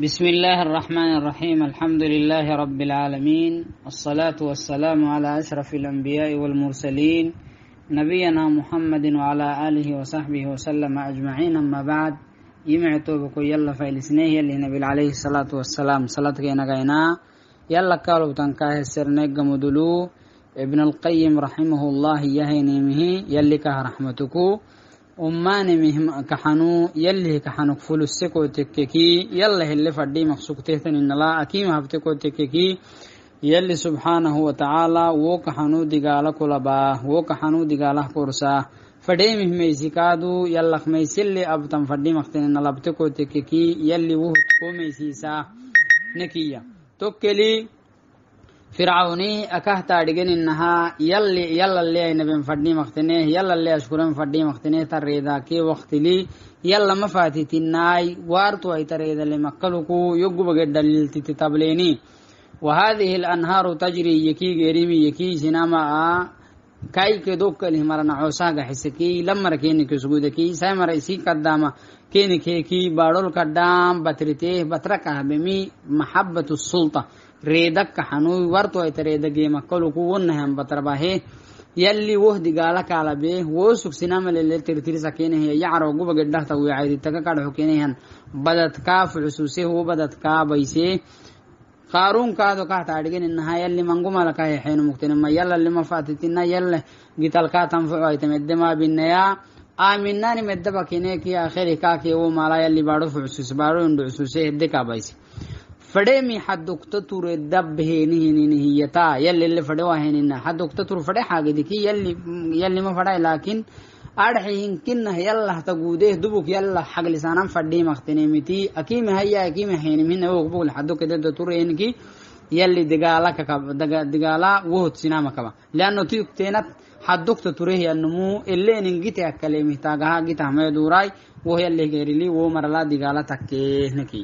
بسم الله الرحمن الرحيم. الحمد لله رب العالمين. والصلاة والسلام على أشرف الأنبياء والمرسلين نبينا محمد وعلى آله وصحبه وسلم أجمعين. أما بعد يمعتو بكو يلا فايلسنيه يلي نبي عليه الصلاة والسلام. صلاة كينا يلا كالو تنكاه السرنيق مدلو. ابن القيم رحمه الله يهينيمه يلي كه رحمتكو. Ummaani mihim kaxanu yalih kaxanuk fuluseko tekkeki yala hele fadhi maqsugtehtaninala akima habteko tekkeki yali subxaanahu watacaala wo kaxanu digaala kulaba wo kaxanu digaalah korsa fadheemihmeysikaadu yalakmaysili abtan fadhi maqteninalabteko tekkeki yali wohutkomaysiisa nekiya tokkeli فرعوني أكهتا دجن إنها يلي يلا اللي أنا بن فدني مختنه يلا اللي أشكرن فدني مختنه تريدا كي وقت لي يلا مفاتي تناي وارتو أي تريدا لمكلكو يجوب قد دليل وهذه الأنهار تجري يكي جريمي يكي سينما آه، كاي كدوك اللي مرنا عوسا جحسكي لما ركيني كسبودكي سامر إسي قدامه كيني كي بارول قدام بترته بترك بمي محبة السلطة. Reedakka xanui warto aita reedageemakkoluku wonahan batrabahe yalli woh digaala kaalabe wo sugsinamalela tirtirisa kenehe yacro guba gedhahta wicayditaka kadhaxo kenehan badadkaa fucususe wo badadkaa bayse qaarunkaado kahtaadhigeninaha yalli mangumalaka hexeenu muktenema yalalima fatitina yalle gitalkaa tanfaco aitamedema binaya aaminani medaba keneki akheri kaake wo mala yalli baadho fucususe baadho indhucususe hedde kabayse fadheemi xadogtature dab heenihinihiyataa yallille fadhe waa fadhe xaagidiki yallima fadhay laakin adhaxi hinkinah yallah dubuk yallah xaglisanan fadhiimaktinemiti akimi haya akimi heenimhina wogbugl xadogkededatureniki yalli digaala wohod sinama kaba lianno tiyukteenat xadogta tureh yannumu ileenin woh yallih geerili wo digaala takkeehnaki